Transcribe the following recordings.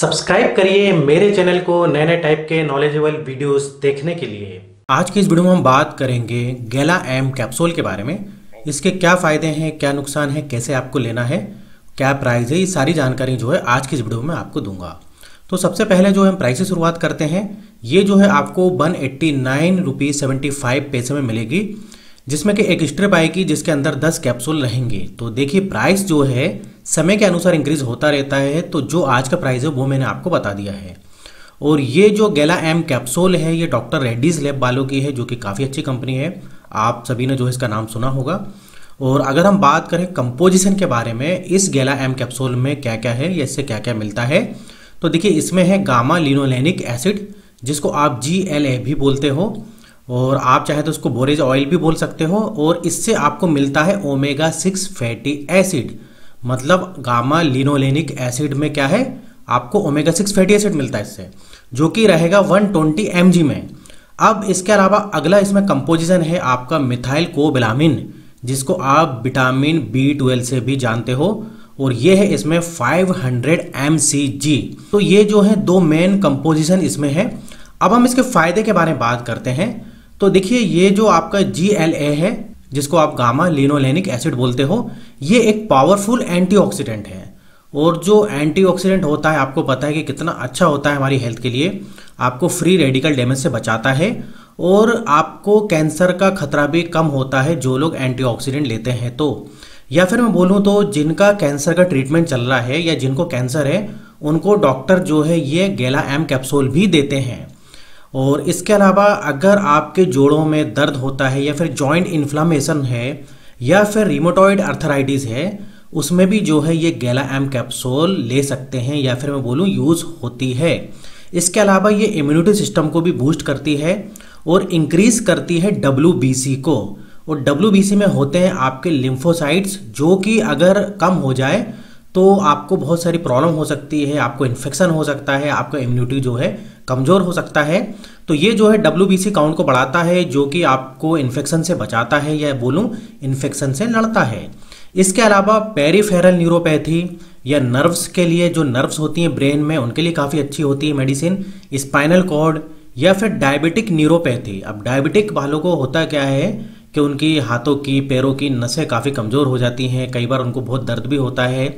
Subscribe करिए मेरे channel को नए नए टाइप के नॉलेजेबल वीडियोस देखने के लिए। आज की इस वीडियो में हम बात करेंगे गैला एम कैप्सूल के बारे में। इसके क्या फ़ायदे हैं, क्या नुकसान है, कैसे आपको लेना है, क्या प्राइस है, ये सारी जानकारी जो है आज की इस वीडियो में आपको दूँगा। तो सबसे पहले जो हम प्राइस से शुरुआत करते हैं, ये जो है आपको one eighty nine rupees seventy five पैसे में मिलेगी, जिसमें कि एक स्ट्रिप आएगी जिसके अंदर 10 कैप्सूल रहेंगे। तो देखिए प्राइस जो है समय के अनुसार इंक्रीज होता रहता है तो जो आज का प्राइस है, वो मैंने आपको बता दिया है। और ये जो गेला एम कैप्सूल है, ये डॉक्टर रेड्डीज लैब वालों की है, जो कि काफ़ी अच्छी कंपनी है। आप सभी ने जो इसका नाम सुना होगा। और अगर हम बात करें कंपोजिशन के बारे में, इस गेला एम कैप्सूल में क्या क्या है, या इससे क्या क्या मिलता है तो देखिए, इसमें है गामा लिनोलैनिक एसिड जिसको आप जी एल ए भी बोलते हो, और आप चाहे तो उसको बोरेज ऑयल भी बोल सकते हो, और इससे आपको मिलता है ओमेगा सिक्स फैटी एसिड मतलब गामा लिनोलेनिक एसिड में क्या है? आपको ओमेगा सिक्स फैटी एसिड मिलता है इससे, जो कि रहेगा 120 ट्वेंटी एम जी में। अब इसके अलावा अगला इसमें कंपोजिशन है आपका मिथाइल कोबिलामिन जिसको आप विटामिन बी ट्वेल्व से भी जानते हो, और ये है इसमें 500 हंड्रेड एम सी जी तो ये जो है दो मेन कंपोजिशन इसमें है। अब हम इसके फ़ायदे के बारे में बात करते हैं। तो देखिए, ये जो आपका जी एल ए है जिसको आप गामा लिनोलेनिक एसिड बोलते हो, ये एक पावरफुल एंटीऑक्सीडेंट है। और जो एंटीऑक्सीडेंट होता है, आपको पता है कि कितना अच्छा होता है हमारी हेल्थ के लिए। आपको फ्री रेडिकल डैमेज से बचाता है और आपको कैंसर का खतरा भी कम होता है जो लोग एंटीऑक्सीडेंट लेते हैं तो। या फिर मैं बोलूँ तो जिनका कैंसर का ट्रीटमेंट चल रहा है या जिनको कैंसर है, उनको डॉक्टर जो है ये गेला एम कैप्सूल भी देते हैं। और इसके अलावा अगर आपके जोड़ों में दर्द होता है या फिर जॉइंट इन्फ्लामेशन है या फिर रिमोटॉइड अर्थराइटिस है, उसमें भी जो है ये गेला एम कैप्सूल ले सकते हैं या फिर मैं बोलूँ यूज़ होती है। इसके अलावा ये इम्यूनिटी सिस्टम को भी बूस्ट करती है और इंक्रीज करती है डब्ल्यूबीसी को। और डब्ल्यूबीसी में होते हैं आपके लिम्फोसाइट्स जो कि अगर कम हो जाए तो आपको बहुत सारी प्रॉब्लम हो सकती है, आपको इन्फेक्शन हो सकता है, आपका इम्यूनिटी जो है कमज़ोर हो सकता है। तो ये जो है डब्ल्यू काउंट को बढ़ाता है, जो कि आपको इन्फेक्शन से बचाता है, या बोलूँ इन्फेक्शन से लड़ता है। इसके अलावा पेरीफेरल न्यूरोपैथी या नर्व्स के लिए जो नर्व्स होती हैं ब्रेन में, उनके लिए काफ़ी अच्छी होती है मेडिसिन स्पाइनल कॉर्ड या फिर डायबिटिक न्यूरोपैथी अब डायबिटिक वालों को होता क्या है कि उनकी हाथों की, पैरों की नसें काफ़ी कमज़ोर हो जाती हैं, कई बार उनको बहुत दर्द भी होता है।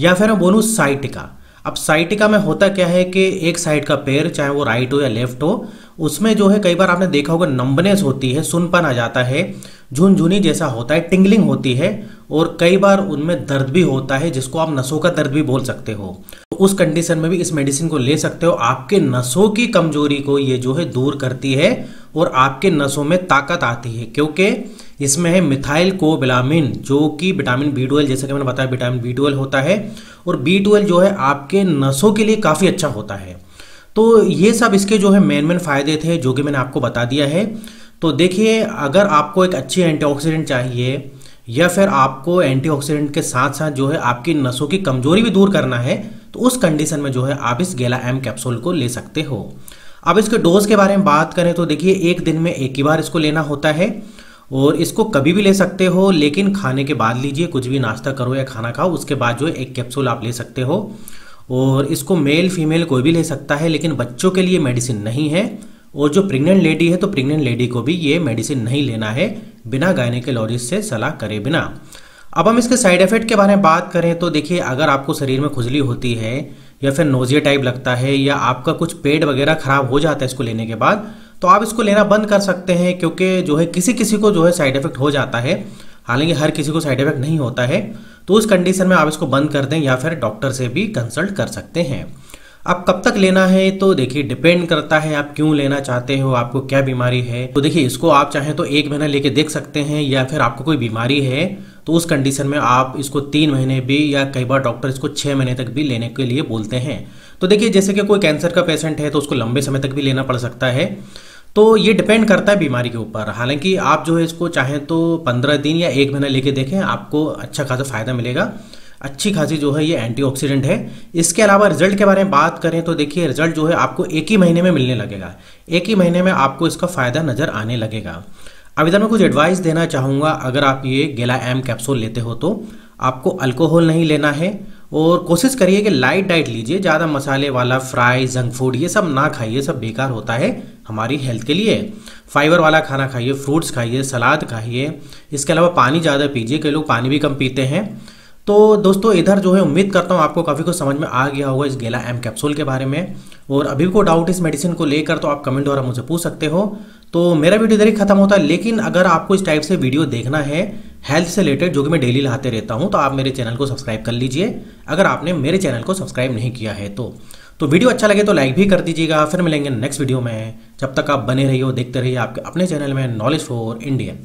या फिर मैं बोलूँ साइटिका। अब साइटिका में होता क्या है कि एक साइड का पैर, चाहे वो राइट हो या लेफ़्ट हो, उसमें जो है कई बार आपने देखा होगा नंबनेस होती है सुनपन आ जाता है, झुनझुनी जैसा होता है टिंगलिंग होती है, और कई बार उनमें दर्द भी होता है, जिसको आप नसों का दर्द भी बोल सकते हो। उस कंडीशन में भी इस मेडिसिन को ले सकते हो। आपके नसों की कमज़ोरी को ये जो है दूर करती है, और आपके नसों में ताकत आती है, क्योंकि इसमें है मिथाइल कोबिलामिन, जो कि विटामिन बी ट्वेल्व जैसे कि मैंने बताया, विटामिन बी ट्वेल्व होता है, और बी ट्वेल्व जो है आपके नसों के लिए काफ़ी अच्छा होता है। तो ये सब इसके जो है मेन मेन फ़ायदे थे, जो कि मैंने आपको बता दिया है। तो देखिए, अगर आपको एक अच्छी एंटीऑक्सीडेंट चाहिए, या फिर आपको एंटीऑक्सीडेंट के साथ साथ जो है आपकी नसों की कमज़ोरी भी दूर करना है तो उस कंडीशन में जो है आप इस गेला एम कैप्सूल को ले सकते हो। अब इसके डोज के बारे में बात करें तो देखिए, एक दिन में एक ही बार इसको लेना होता है। और इसको कभी भी ले सकते हो, लेकिन खाने के बाद लीजिए, कुछ भी नाश्ता करो या खाना खाओ, उसके बाद जो है एक कैप्सूल आप ले सकते हो। और इसको मेल फीमेल कोई भी ले सकता है, लेकिन बच्चों के लिए मेडिसिन नहीं है। और जो प्रेग्नेंट लेडी है तो प्रेग्नेंट लेडी को भी ये मेडिसिन नहीं लेना है, बिना गायनिकोलॉजिस्ट से सलाह करे बिना। अब हम इसके साइड इफ़ेक्ट के बारे में बात करें तो देखिए, अगर आपको शरीर में खुजली होती है, या फिर नोजिया टाइप लगता है, या आपका कुछ पेट वगैरह खराब हो जाता है इसको लेने के बाद तो आप इसको लेना बंद कर सकते हैं, क्योंकि जो है किसी किसी को जो है साइड इफ़ेक्ट हो जाता है। हालाँकि हर किसी को साइड इफ़ेक्ट नहीं होता है तो उस कंडीशन में आप इसको बंद कर दें या फिर डॉक्टर से भी कंसल्ट कर सकते हैं। अब कब तक लेना है तो देखिए डिपेंड करता है आप क्यों लेना चाहते हो, आपको क्या बीमारी है। तो देखिए, इसको आप चाहें तो एक महीना लेके देख सकते हैं, या फिर आपको कोई बीमारी है तो उस कंडीशन में आप इसको तीन महीने भी या कई बार डॉक्टर इसको छः महीने तक भी लेने के लिए बोलते हैं। तो देखिए, जैसे कि कोई कैंसर का पेशेंट है तो उसको लंबे समय तक भी लेना पड़ सकता है। तो ये डिपेंड करता है बीमारी के ऊपर। हालाँकि आप जो है इसको चाहें तो पंद्रह दिन या एक महीना लेके देखें, आपको अच्छा खासा फ़ायदा मिलेगा। अच्छी खासी जो है ये एंटीऑक्सीडेंट है। इसके अलावा रिज़ल्ट के बारे में बात करें तो देखिए रिज़ल्ट जो है आपको एक ही महीने में मिलने लगेगा। एक ही महीने में आपको इसका फ़ायदा नज़र आने लगेगा। अब इधर मैं कुछ एडवाइस देना चाहूँगा। अगर आप ये गेला एम कैप्सूल लेते हो तो आपको अल्कोहल नहीं लेना है। और कोशिश करिए कि लाइट डाइट लीजिए, ज़्यादा मसाले वाला फ्राई जंक फ़ूड ये सब ना खाइए, सब बेकार होता है हमारी हेल्थ के लिए। फाइबर वाला खाना खाइए फ्रूट्स खाइए सलाद खाइए, इसके अलावा पानी ज़्यादा पीजिए, कई लोग पानी भी कम पीते हैं। तो दोस्तों, इधर जो है उम्मीद करता हूँ आपको काफ़ी कुछ समझ में आ गया होगा इस गेला एम कैप्सूल के बारे में। और अभी कोई डाउट इस मेडिसिन को लेकर तो आप कमेंट द्वारा मुझसे पूछ सकते हो। तो मेरा वीडियो इधर ही खत्म होता है, लेकिन अगर आपको इस टाइप से वीडियो देखना है हेल्थ से रिलेटेड जो कि मैं डेली लाते रहता हूँ तो आप मेरे चैनल को सब्सक्राइब कर लीजिए, अगर आपने मेरे चैनल को सब्सक्राइब नहीं किया है तो। तो वीडियो अच्छा लगे तो लाइक भी कर दीजिएगा, फिर मिलेंगे नेक्स्ट वीडियो में। जब तक आप बने रहिए देखते रहिए आपके, अपने चैनल में नॉलेज फॉर इंडियन